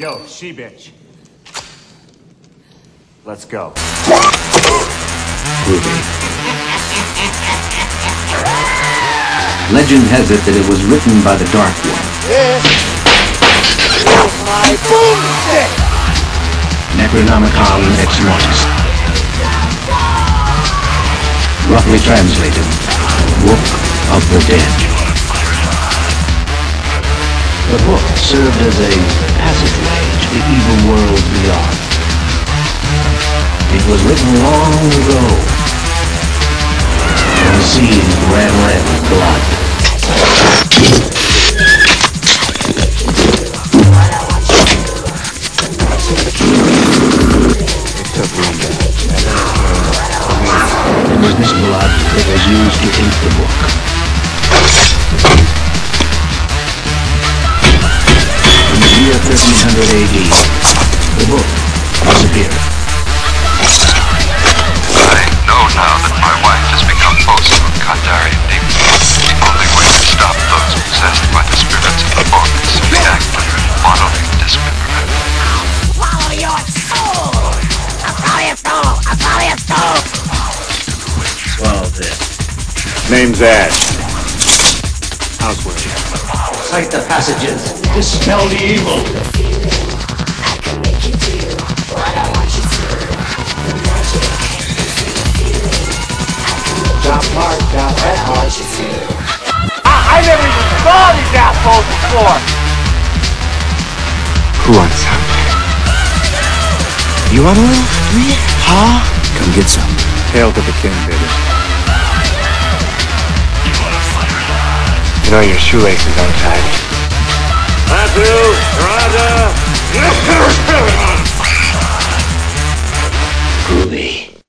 Yo, she bitch. Let's go. Legend has it that it was written by the Dark One. Necronomicon Ex Mortis. Roughly translated, Book of the Dead. The book served as a passageway to the evil world beyond. It was written long ago. And the seas ran red with blood. It was this blood that was used to ink the book. 1300 AD, the book disappeared. I know now that my wife has become possessed with Kandarian demons. The only way to stop those possessed by the spirits of the book is to act under bodily dismemberment. Follow your soul! I follow your soul! I follow your soul! Swallow this. Name's Ash. Housewares. Cite the passages. Dispel the evil. Drop hard, drop that hard. I never even saw these assholes before! Who wants some? You want a little? Huh? Come get some. Hail to the king, baby. to know your shoelaces untied. Matthew, Roger, groovy.